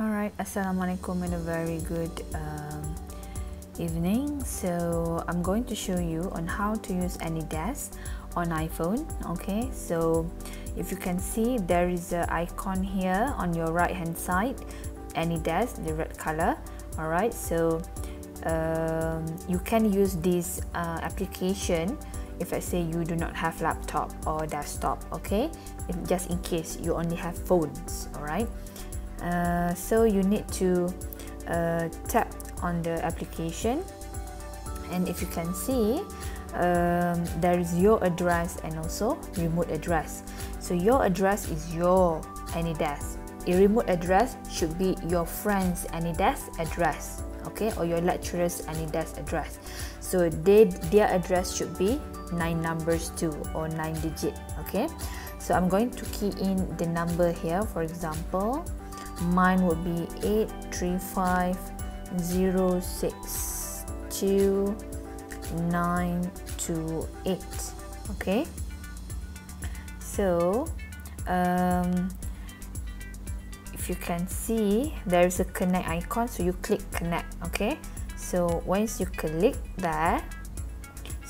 Alright, Assalamualaikum and a very good um, evening. So I'm going to show you on how to use AnyDesk on iPhone. Okay, so if you can see there is an icon here on your right hand side, AnyDesk, the red color. Alright, so um, you can use this uh, application if let's say you do not have laptop or desktop okay? Just in case you only have phones all right uh, so you need to uh, tap on the application. And if you can see um, there is your address and also remote address. So your address is your AnyDesk a remote address should be your friend's AnyDesk address okay? Or your lecturer's AnyDesk address. So they, their address should be nine numbers too or nine digit okay? So I'm going to key in the number here. For example mine would be 83506298 okay? So um, if you can see there is a connect icon so you click connect okay? So once you click there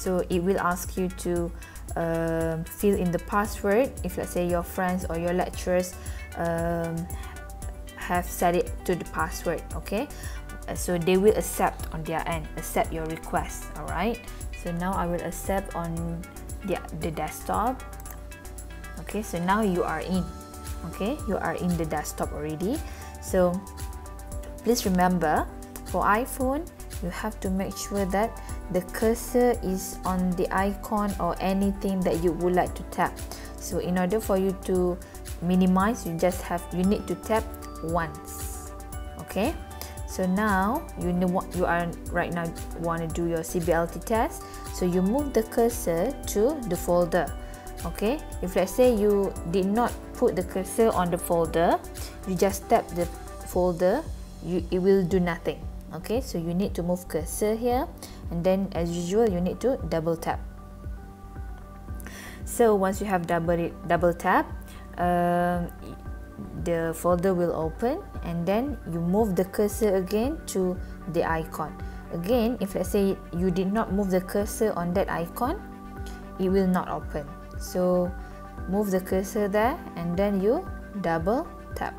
so it will ask you to um, fill in the password. If let's say your friends or your lecturers um, have set it to the password okay? Uh, so they will accept on their end accept your request all right so now i will accept on the, the desktop okay? So now you are in okay? You are in the desktop already. So please remember for iphone you have to make sure that the cursor is on the icon or anything that you would like to tap. So in order for you to minimize you just have you need to tap once. Okay? So now you know what you are right now want to do your CBLT test. So you move the cursor to the folder. Okay? If let's say you did not put the cursor on the folder you just tap the folder you it will do nothing okay so you need to move cursor here and then as usual you need to double tap. So once you have double it double tap um, the folder will open and then you move the cursor again to the icon. Again if let's say you did not move the cursor on that icon it will not open. So move the cursor there and then you double tap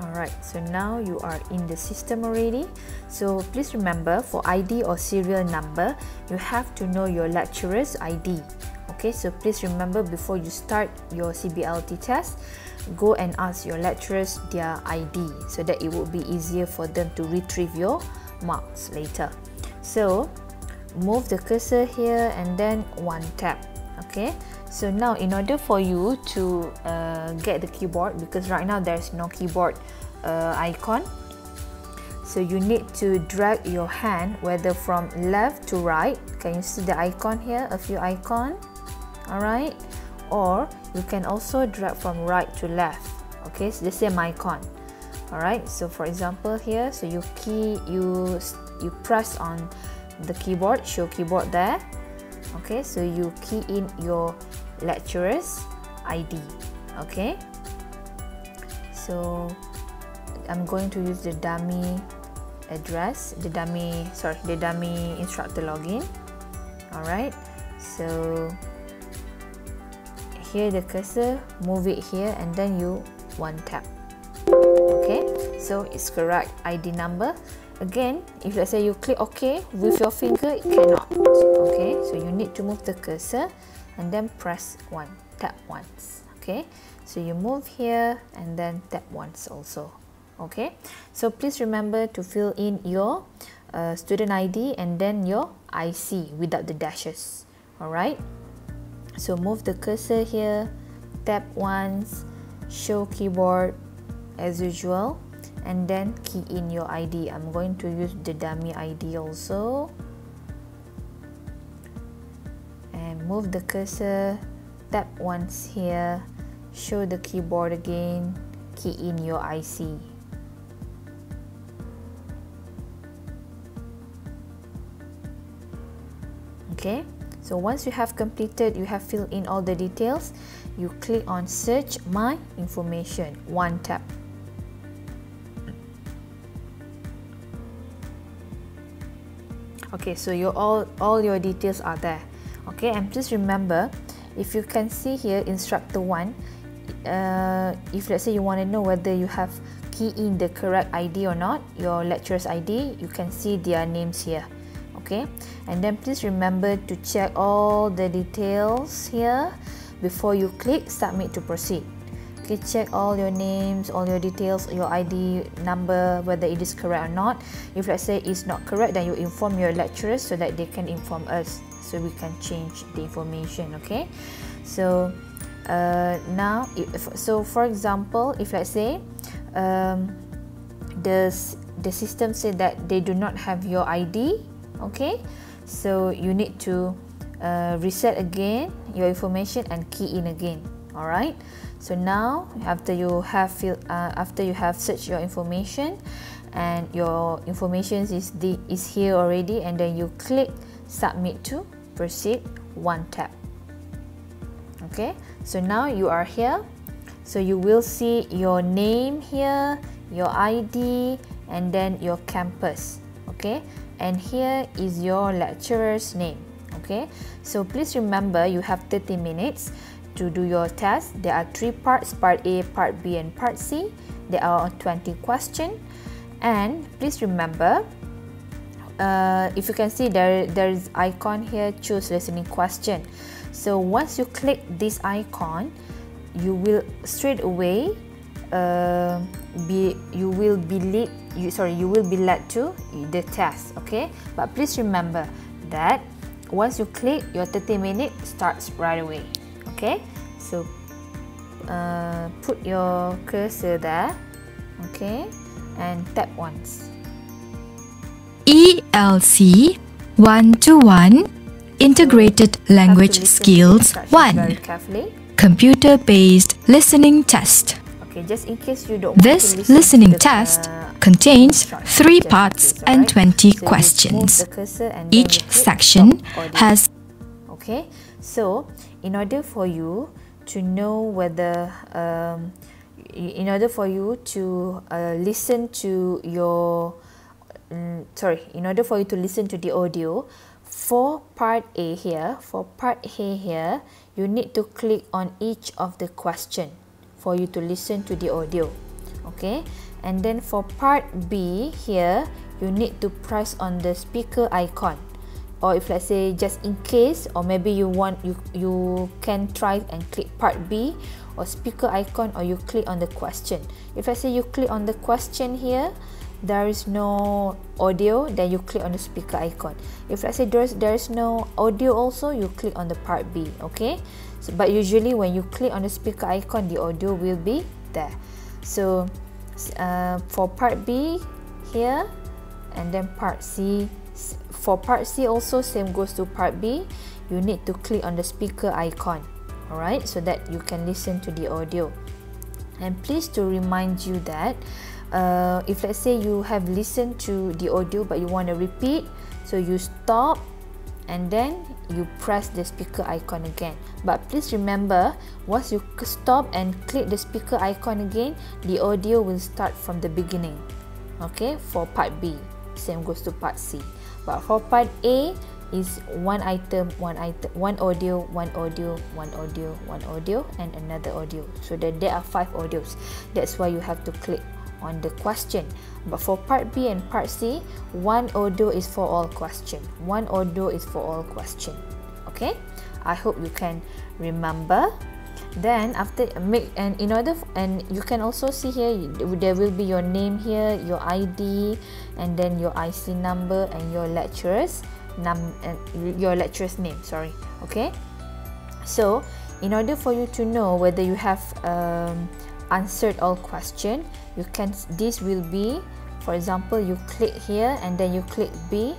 Alright, so now you are in the system already. So please remember for ID or serial number, you have to know your lecturer's ID. Okay, so please remember before you start your CBLT test, go and ask your lecturers their ID so that it will be easier for them to retrieve your marks later. So move the cursor here and then one tap. Okay, so now in order for you to uh, get the keyboard because right now there's no keyboard uh, icon so you need to drag your hand whether from left to right. Can you see the icon here? A few icon. Alright. Or you can also drag from right to left. Okay so the same icon. Alright so for example here so you key you you press on the keyboard show keyboard there. Okay so you key in your lecturer's ID okay? So I'm going to use the dummy address the dummy sorry the dummy instructor login alright? So here the cursor move it here and then you one tap okay? So it's correct ID number. Again if let's say you click OK with your finger it cannot okay? So you need to move the cursor and then press one tap once okay? So you move here and then tap once also okay? So please remember to fill in your uh, student ID and then your IC without the dashes alright? So move the cursor here tap once show keyboard as usual and then key in your ID I'm going to use the dummy ID also move the cursor tap once here show the keyboard again key in your IC okay so once you have completed you have filled in all the details you click on search my information one tap. Okay so your all all your details are there okay and please remember if you can see here instructor one uh, if let's say you want to know whether you have key in the correct ID or not your lecturer's ID you can see their names here. Okay and then please remember to check all the details here before you click submit to proceed. Okay check all your names all your details your id number whether it is correct or not. If let's say it's not correct then you inform your lecturers so that they can inform us so we can change the information okay? So uh, now if, so for example if let's say um, the the system say that they do not have your id okay? So you need to uh, reset again your information and key in again all right so now after you have uh, after you have searched your information and your information is the is here already and then you click submit to proceed one tap okay so now you are here so you will see your name here your id and then your campus okay and here is your lecturer's name okay so please remember you have 30 minutes to do your test. There are three parts, part A, part B and part C. There are 20 questions. And please remember, uh, if you can see there, there is icon here, choose listening question. So once you click this icon, you will straight away uh, be you will be lead you sorry you will be led to the test okay? But please remember that once you click your 30 minute starts right away okay? So uh, put your cursor there okay? And tap once ELC 1 to 1 Integrated Language Skills 1 Computer Based Listening Test. Okay, just in case you don't This listening test contains three parts and 20 So you move questions. the cursor and then Each section has okay so in order for you to know whether um, in order for you to uh, listen to your um, sorry in order for you to listen to the audio for part A here for part A here you need to click on each of the question for you to listen to the audio okay? And then for part B here you need to press on the speaker icon. Or if let's say just in case or maybe you want you you can try and click part B or speaker icon or you click on the question. If let's say you click on the question here there is no audio then you click on the speaker icon. If let's say there's there is no audio also you click on the part B okay? So, but usually when you click on the speaker icon the audio will be there. So uh, for part B here and then part C for part C also same goes to part B. You need to click on the speaker icon alright? So that you can listen to the audio. And please to remind you that uh, if let's say you have listened to the audio but you want to repeat so you stop and then you press the speaker icon again. But please remember once you stop and click the speaker icon again the audio will start from the beginning. Okay for part B same goes to part C. But for part A is one item one item one audio one audio one audio one audio and another audio. So that there are five audios. That's why you have to click on the question. But for part B and part C one audio is for all question. One audio is for all question. Okay? I hope you can remember. Then after make and in order and you can also see here there will be your name here your id and then your ic number and your lecturers num and your lecturer's name sorry. Okay? So in order for you to know whether you have um, answered all question. You can this will be for example you click here and then you click b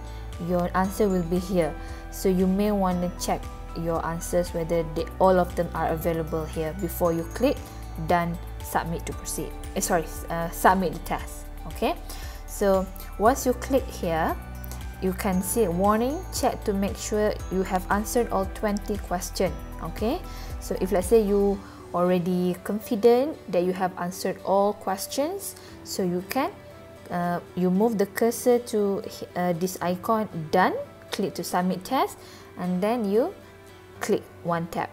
your answer will be here. So you may want to check your answers whether they, all of them are available here. Before you click done submit to proceed. Eh, sorry uh, submit the test okay? So once you click here you can see a warning check to make sure you have answered all 20 questions okay? So if let's say you already confident that you have answered all questions so you can uh, you move the cursor to uh, this icon done click to submit test and then you click one tab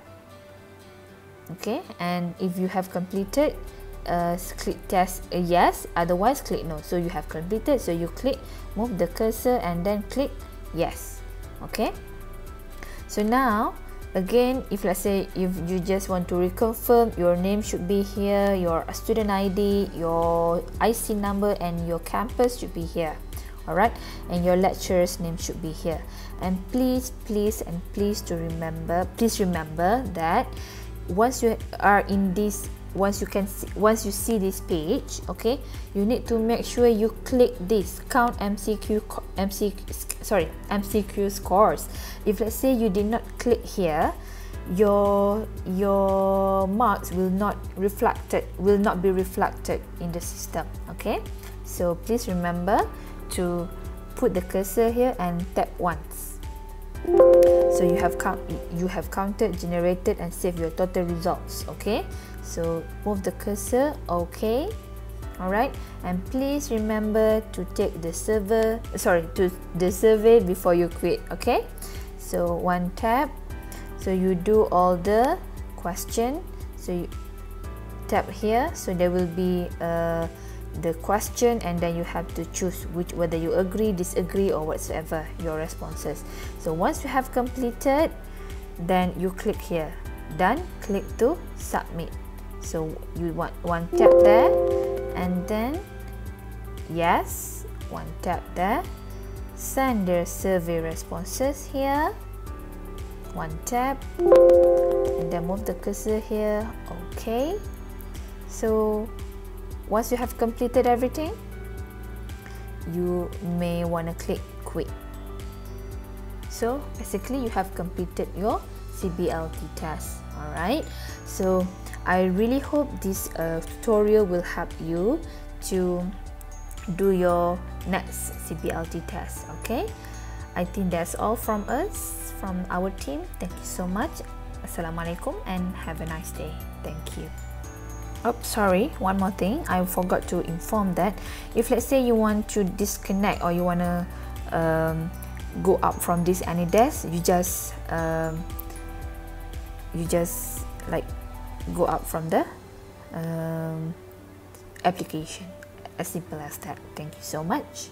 okay and if you have completed uh, click test uh, yes otherwise click no. So you have completed so you click move the cursor and then click yes. Okay? So now again if let's say if you just want to reconfirm your name should be here your student id your ic number and your campus should be here. All right and your lecturer's name should be here. And please please and please to remember please remember that once you are in this once you can see, once you see this page okay you need to make sure you click this count mcq mcq sorry mcq scores. If let's say you did not click here your your marks will not reflected will not be reflected in the system okay? So please remember to put the cursor here and tap once. So you have count you have counted generated and saved your total results okay so move the cursor okay alright. And please remember to take the server sorry to the survey before you quit okay? So one tab so you do all the question. So you tap here. So there will be uh, the question and then you have to choose which whether you agree disagree or whatsoever your responses. So once you have completed then you click here. Done. Click to submit so you want one tap there and then yes one tap there. Send the survey responses here. One tap. And then move the cursor here. Okay. So once you have completed everything you may want to click quit. So basically you have completed your CBLT test. Alright. So I really hope this uh, tutorial will help you to do your next CBLT test okay? I think that's all from us from our team. Thank you so much. Assalamualaikum and have a nice day. Thank you. Oh, sorry, one more thing. I forgot to inform that if let's say you want to disconnect or you want to um, go up from this AnyDesk, you just um, you just like go up from the um, application. As simple as that. Thank you so much.